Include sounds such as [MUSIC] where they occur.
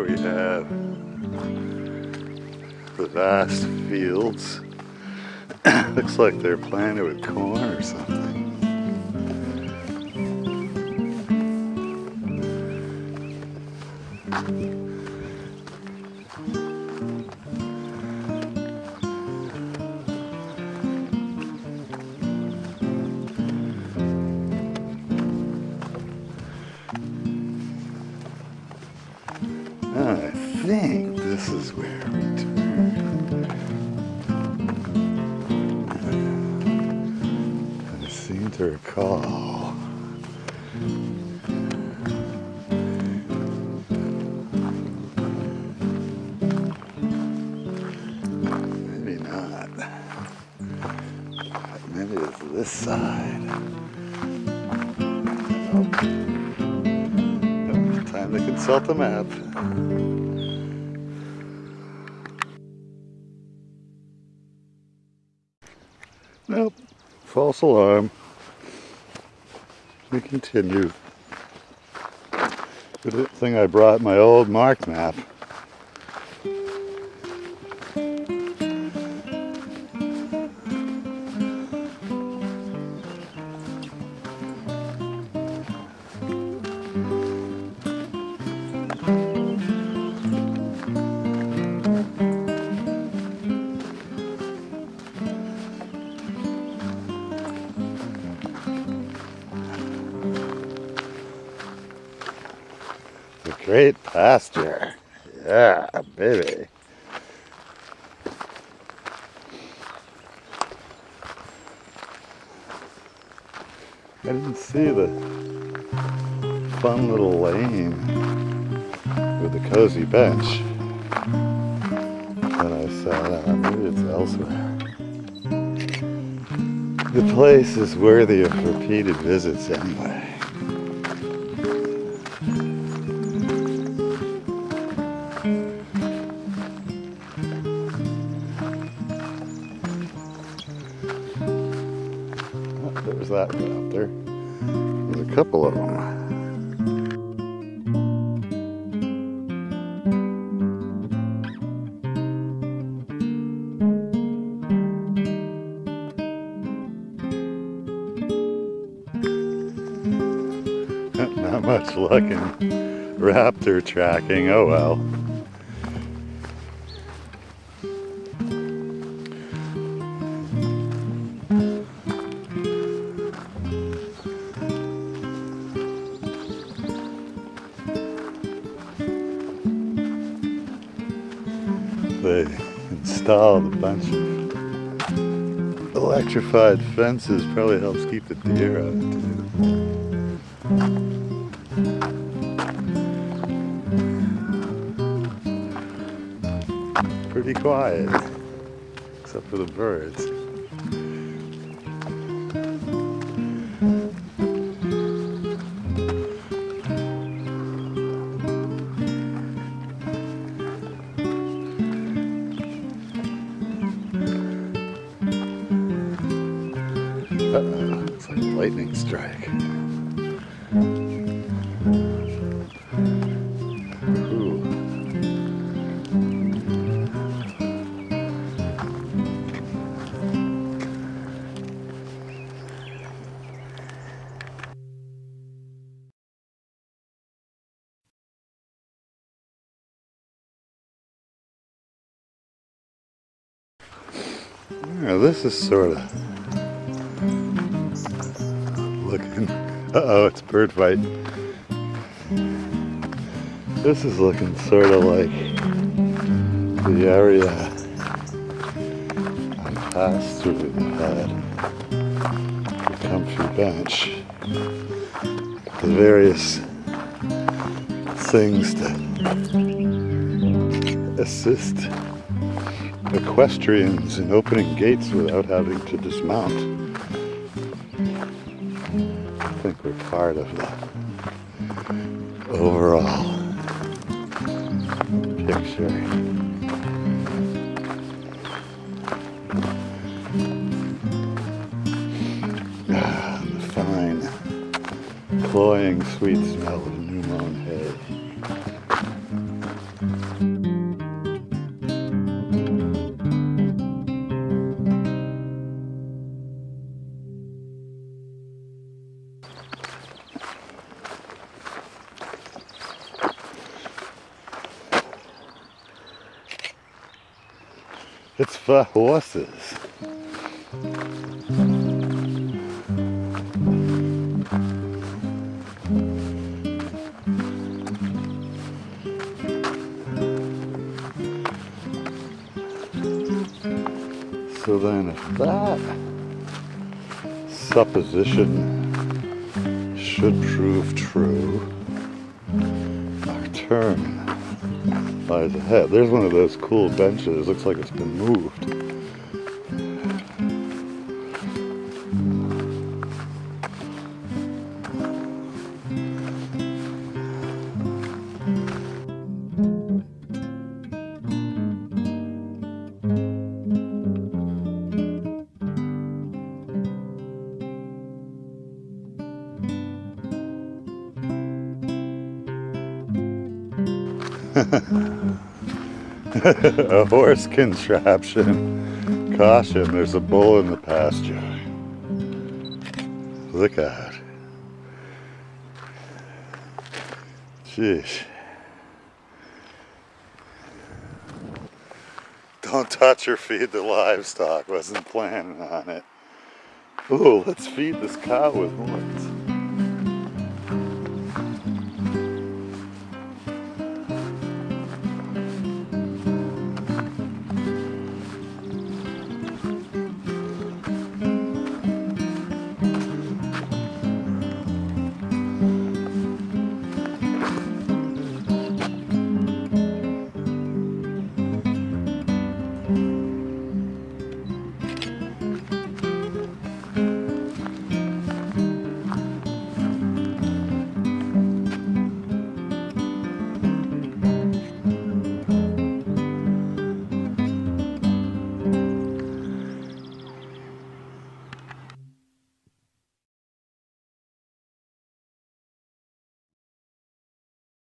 Here we have the vast fields. [COUGHS] Looks like they're planted with corn or something. Think this is where we turn. I seem to recall. Maybe not. Maybe it's this side. Nope. Time to consult the map. Nope. False alarm. We continue. Good thing I brought my old mark map. Great pasture. Yeah, baby. I didn't see the fun little lane with the cozy bench. Then I saw that maybe it's elsewhere. The place is worthy of repeated visits anyway. There's that one out there. There's a couple of them. [LAUGHS] Not much luck in raptor tracking. Oh well. Installed a bunch of electrified fences. Probably helps keep the deer out too. Pretty quiet, except for the birds. It's like a lightning strike. Yeah, this is sort of looking. Uh oh, it's bird fight. This is looking sort of like the area I passed through had the comfy bench. The various things to assist equestrians in opening gates without having to dismount. I think we're part of the overall picture. Ah, the fine, cloying, sweet smell It's for horses. So then if that supposition should prove true, lies ahead. There's one of those cool benches. Looks like it's been moved. [LAUGHS] [LAUGHS] a horse contraption. Caution, there's a bull in the pasture. Look out. Jeez. Don't touch or feed the livestock. Wasn't planning on it. Ooh, let's feed this cow with horns.